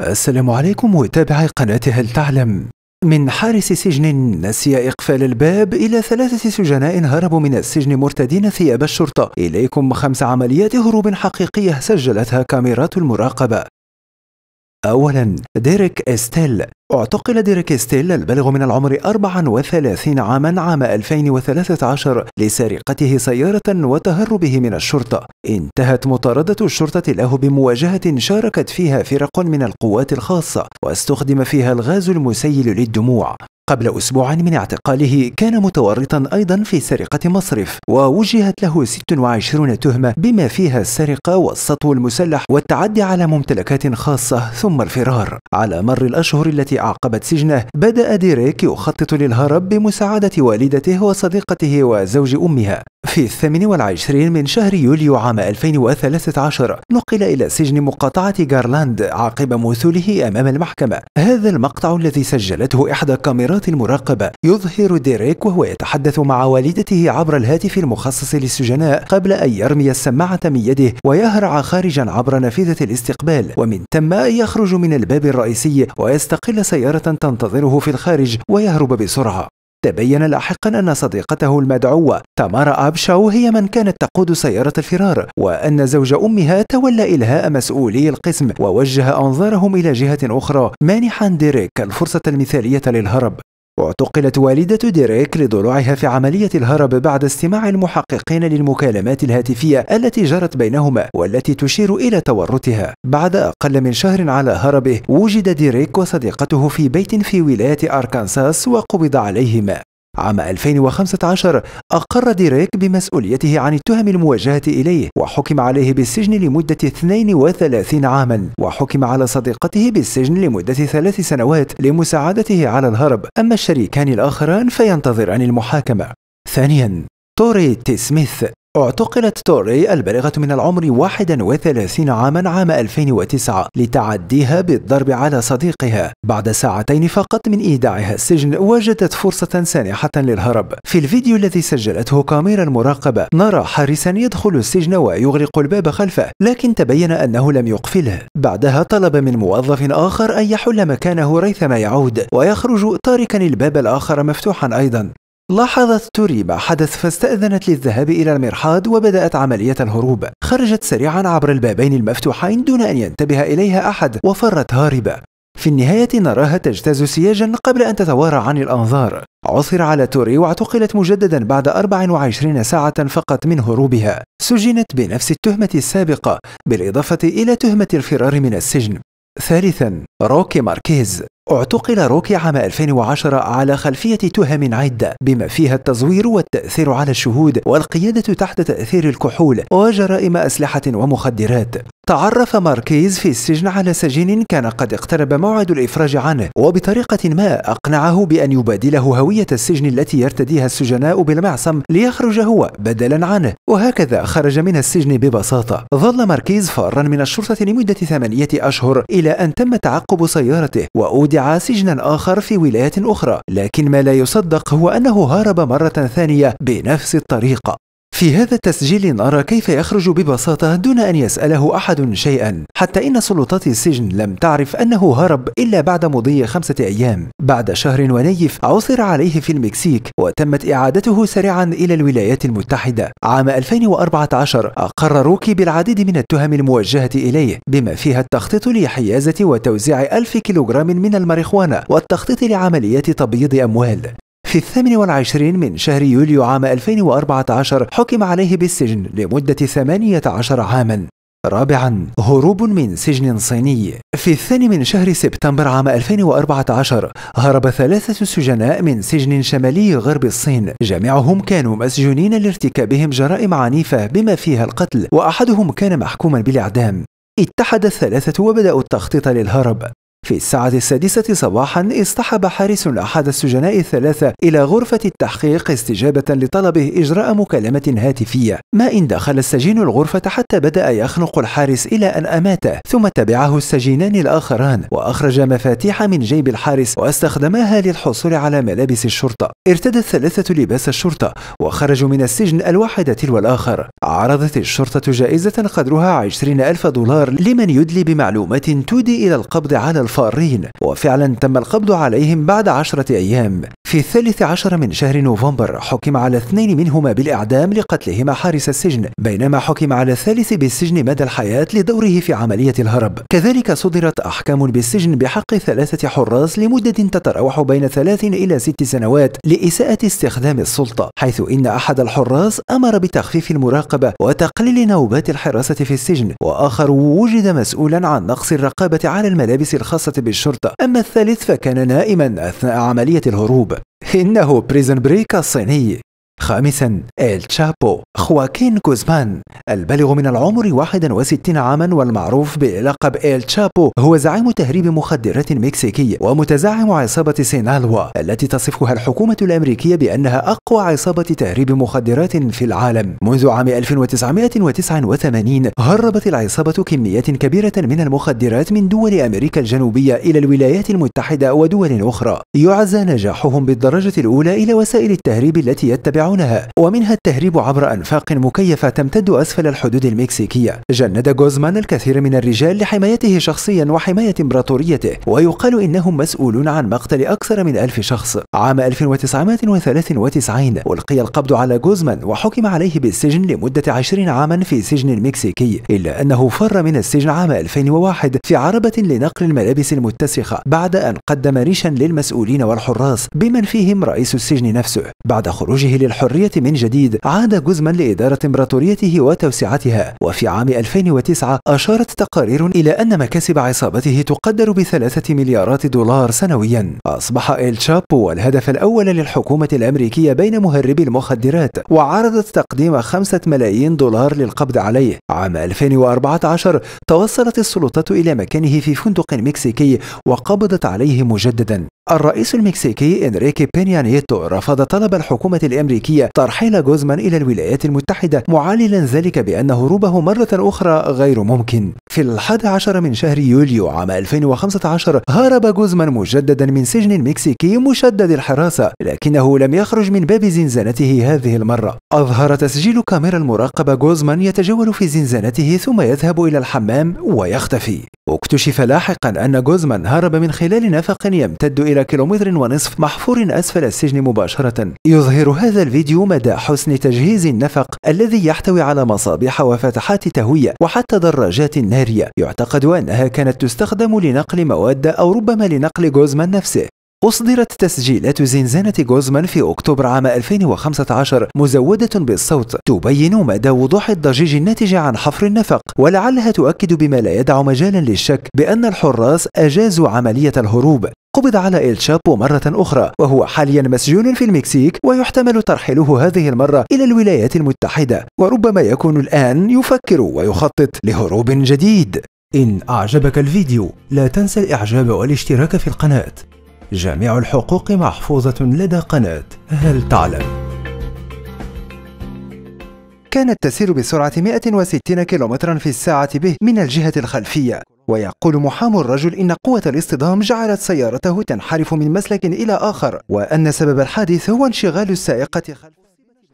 السلام عليكم متابعي قناة هل تعلم؟ من حارس سجن نسي إقفال الباب إلى ثلاثة سجناء هربوا من السجن مرتدين ثياب الشرطة. إليكم خمس عمليات هروب حقيقية سجلتها كاميرات المراقبة. أولا ديريك إستيل. اعتقل ديريك ستيل البالغ من العمر 34 عاما عام 2013 لسرقته سيارة وتهربه من الشرطة. انتهت مطاردة الشرطة له بمواجهة شاركت فيها فرق من القوات الخاصة واستخدم فيها الغاز المسيل للدموع. قبل أسبوع من اعتقاله كان متورطا أيضا في سرقة مصرف ووجهت له 26 تهمة بما فيها السرقة والسطو المسلح والتعدي على ممتلكات خاصة ثم الفرار. على مر الأشهر التي أعقبت سجنه بدأ ديريك يخطط للهرب بمساعدة والدته وصديقته وزوج أمها. في الثامن والعشرين من شهر يوليو عام 2013 نقل إلى سجن مقاطعة غارلاند عقب موثوله أمام المحكمة. هذا المقطع الذي سجلته إحدى كاميرات المراقبة. يظهر ديريك وهو يتحدث مع والدته عبر الهاتف المخصص للسجناء قبل أن يرمي السماعة من يده ويهرع خارجا عبر نافذة الاستقبال. ومن ثم يخرج من الباب الرئيسي ويستقل سيارة تنتظره في الخارج ويهرب بسرعة. تبين لاحقا أن صديقته المدعوة تامارا أبشاو هي من كانت تقود سيارة الفرار وأن زوج أمها تولى إلهاء مسؤولي القسم ووجه أنظارهم إلى جهة أخرى مانحا ديريك الفرصة المثالية للهرب. اعتقلت والدة ديريك لضلوعها في عملية الهرب بعد استماع المحققين للمكالمات الهاتفية التي جرت بينهما والتي تشير إلى تورطها. بعد أقل من شهر على هربه وجد ديريك وصديقته في بيت في ولاية أركانساس وقبض عليهما. عام 2015 أقر ديريك بمسؤوليته عن التهم الموجهة إليه وحكم عليه بالسجن لمدة 32 عاما وحكم على صديقته بالسجن لمدة ثلاث سنوات لمساعدته على الهرب. أما الشريكان الآخران فينتظران المحاكمة. ثانيا توري تي سميث. اعتقلت توري البالغة من العمر 31 عاما عام 2009 لتعديها بالضرب على صديقها. بعد ساعتين فقط من إيداعها السجن وجدت فرصة سانحة للهرب. في الفيديو الذي سجلته كاميرا المراقبة نرى حارسا يدخل السجن ويغلق الباب خلفه لكن تبين أنه لم يقفله. بعدها طلب من موظف آخر أن يحل مكانه ريثما يعود ويخرج تاركا الباب الآخر مفتوحا أيضا. لاحظت توري ما حدث فاستأذنت للذهاب إلى المرحاض وبدأت عملية الهروب. خرجت سريعا عبر البابين المفتوحين دون أن ينتبه إليها أحد وفرت هاربة. في النهاية نراها تجتاز سياجا قبل أن تتوارى عن الأنظار. عثر على توري واعتقلت مجددا بعد 24 ساعة فقط من هروبها. سجنت بنفس التهمة السابقة بالإضافة إلى تهمة الفرار من السجن. ثالثا روكي ماركيز. اعتقل روكي عام 2010 على خلفية تهم عدة بما فيها التزوير والتأثير على الشهود والقيادة تحت تأثير الكحول وجرائم أسلحة ومخدرات. تعرف ماركيز في السجن على سجين كان قد اقترب موعد الإفراج عنه وبطريقة ما أقنعه بأن يبادله هوية السجن التي يرتديها السجناء بالمعصم ليخرج هو بدلا عنه. وهكذا خرج من السجن ببساطة. ظل ماركيز فارا من الشرطة لمدة ثمانية أشهر إلى أن تم تعقب سيارته وأودع سجنا آخر في ولاية أخرى لكن ما لا يصدق هو أنه هرب مرة ثانية بنفس الطريقة في هذا التسجيل نرى كيف يخرج ببساطة دون أن يسأله أحد شيئا. حتى إن سلطات السجن لم تعرف أنه هرب إلا بعد مضي خمسة أيام. بعد شهر ونيف عثر عليه في المكسيك وتمت إعادته سريعا إلى الولايات المتحدة. عام 2014 أقر روكي بالعديد من التهم الموجهة إليه بما فيها التخطيط لحيازة وتوزيع ألف كيلوغرام من الماريخوانا والتخطيط لعمليات تبييض أموال. في الثامن والعشرين من شهر يوليو عام 2014 حكم عليه بالسجن لمدة 18 عاما. رابعا هروب من سجن صيني. في الثاني من شهر سبتمبر عام 2014 هرب ثلاثة سجناء من سجن شمالي غرب الصين. جميعهم كانوا مسجونين لارتكابهم جرائم عنيفة بما فيها القتل وأحدهم كان محكوما بالإعدام. اتحد الثلاثة وبدأوا التخطيط للهرب. في الساعة السادسة صباحا اصطحب حارس أحد السجناء الثلاثة إلى غرفة التحقيق استجابة لطلبه إجراء مكالمة هاتفية. ما إن دخل السجين الغرفة حتى بدأ يخنق الحارس إلى أن أماته ثم تبعه السجينان الآخران وأخرج مفاتيح من جيب الحارس واستخدماها للحصول على ملابس الشرطة. ارتدى الثلاثة لباس الشرطة وخرجوا من السجن الواحد تلو الآخر. عرضت الشرطة جائزة قدرها عشرين ألف دولار لمن يدلي بمعلومات تودي إلى القبض على الفارين. وفعلا تم القبض عليهم بعد عشرة أيام. في الثالث عشر من شهر نوفمبر حكم على اثنين منهما بالإعدام لقتلهما حارس السجن بينما حكم على الثالث بالسجن مدى الحياة لدوره في عملية الهرب. كذلك صدرت أحكام بالسجن بحق ثلاثة حراس لمدة تتراوح بين ثلاث إلى ست سنوات لإساءة استخدام السلطة حيث إن أحد الحراس أمر بتخفيف المراقبة وتقليل نوبات الحراسة في السجن وآخر وجد مسؤولا عن نقص الرقابة على الملابس الخاصة بالشرطة. أما الثالث فكان نائما أثناء عملية الهروب. إنه Prison Break الصيني. خامسا إل تشابو. خواكين كوزمان. البالغ من العمر 61 عاما والمعروف بلقب إل تشابو هو زعيم تهريب مخدرات مكسيكي ومتزعم عصابة سينالوا التي تصفها الحكومة الأمريكية بأنها أقوى عصابة تهريب مخدرات في العالم. منذ عام 1989 هربت العصابة كميات كبيرة من المخدرات من دول أمريكا الجنوبية إلى الولايات المتحدة ودول أخرى. يعزى نجاحهم بالدرجة الأولى إلى وسائل التهريب التي يتبعون يصنعونها ومنها التهريب عبر أنفاق مكيفة تمتد أسفل الحدود المكسيكية. جند غوزمان الكثير من الرجال لحمايته شخصيا وحماية إمبراطوريته ويقال إنهم مسؤولون عن مقتل أكثر من ألف شخص. عام 1993 ألقي القبض على غوزمان وحكم عليه بالسجن لمدة 20 عاما في سجن مكسيكي إلا أنه فر من السجن عام 2001 في عربة لنقل الملابس المتسخة بعد أن قدم ريشا للمسؤولين والحراس بمن فيهم رئيس السجن نفسه. بعد خروجه للحر الحرية من جديد عاد جوزمان لإدارة إمبراطوريته وتوسعتها. وفي عام 2009 أشارت تقارير إلى أن مكاسب عصابته تقدر بثلاثة مليارات دولار سنويا. أصبح إل شابو الهدف الأول للحكومة الأمريكية بين مهربي المخدرات وعرضت تقديم خمسة ملايين دولار للقبض عليه. عام 2014 توصلت السلطات إلى مكانه في فندق مكسيكي وقبضت عليه مجددا. الرئيس المكسيكي إنريكي بينيا نيتو رفض طلب الحكومة الأمريكية ترحيل جوزمان إلى الولايات المتحدة معللا ذلك بأن هروبه مرة أخرى غير ممكن. في الحادي عشر من شهر يوليو عام 2015 هرب جوزمان مجددا من سجن مكسيكي مشدد الحراسة لكنه لم يخرج من باب زنزانته هذه المرة. أظهر تسجيل كاميرا المراقبة جوزمان يتجول في زنزانته ثم يذهب إلى الحمام ويختفي. اكتشف لاحقا أن جوزمان هرب من خلال نفق يمتد إلى كيلومتر ونصف محفور أسفل السجن مباشرة. يظهر هذا الفيديو مدى حسن تجهيز النفق الذي يحتوي على مصابيح وفتحات تهوية وحتى دراجات نارية. يعتقد أنها كانت تستخدم لنقل مواد أو ربما لنقل جوزمان نفسه. أصدرت تسجيلات زنزانة غوزمان في أكتوبر عام 2015 مزودة بالصوت. تبين مدى وضوح الضجيج الناتج عن حفر النفق ولعلها تؤكد بما لا يدع مجالا للشك بأن الحراس أجازوا عملية الهروب. قبض على إل شابو مرة أخرى وهو حاليا مسجون في المكسيك ويحتمل ترحيله هذه المرة إلى الولايات المتحدة وربما يكون الآن يفكر ويخطط لهروب جديد. إن أعجبك الفيديو لا تنسى الإعجاب والاشتراك في القناة. جميع الحقوق محفوظة لدى قناة هل تعلم؟ كانت تسير بسرعة 160 كم في الساعة به من الجهة الخلفية. ويقول محام الرجل إن قوة الاصطدام جعلت سيارته تنحرف من مسلك إلى آخر وأن سبب الحادث هو انشغال السائقة خلف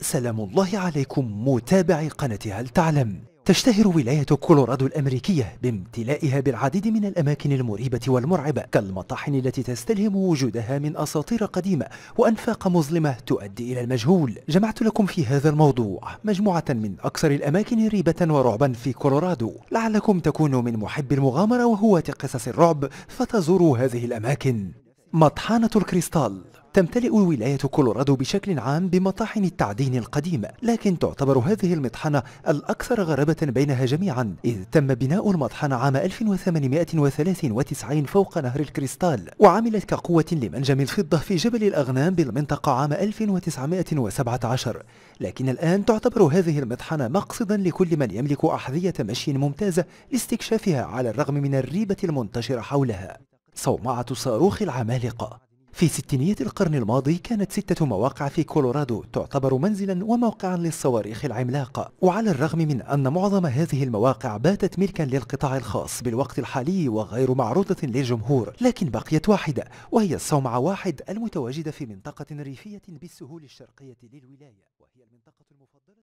سلام الله عليكم متابعي قناة هل تعلم؟ تشتهر ولاية كولورادو الأمريكية بامتلائها بالعديد من الأماكن المريبة والمرعبة كالمطاحن التي تستلهم وجودها من أساطير قديمة وأنفاق مظلمة تؤدي إلى المجهول. جمعت لكم في هذا الموضوع مجموعة من أكثر الأماكن ريبة ورعبا في كولورادو. لعلكم تكونوا من محب المغامرة وهواة قصص الرعب فتزوروا هذه الأماكن. مطحنة الكريستال. تمتلئ ولاية كولورادو بشكل عام بمطاحن التعدين القديمة لكن تعتبر هذه المطحنة الأكثر غرابة بينها جميعا إذ تم بناء المطحنة عام 1893 فوق نهر الكريستال وعملت كقوة لمنجم الفضة في جبل الأغنام بالمنطقة عام 1917 لكن الآن تعتبر هذه المطحنة مقصدا لكل من يملك أحذية مشي ممتازة لاستكشافها على الرغم من الريبة المنتشرة حولها. صومعة صاروخ العمالقة. في ستينيات القرن الماضي كانت ستة مواقع في كولورادو تعتبر منزلا وموقعا للصواريخ العملاقة. وعلى الرغم من أن معظم هذه المواقع باتت ملكا للقطاع الخاص بالوقت الحالي وغير معروضة للجمهور لكن بقيت واحدة وهي الصومعة واحد المتواجدة في منطقة ريفية بالسهول الشرقية للولاية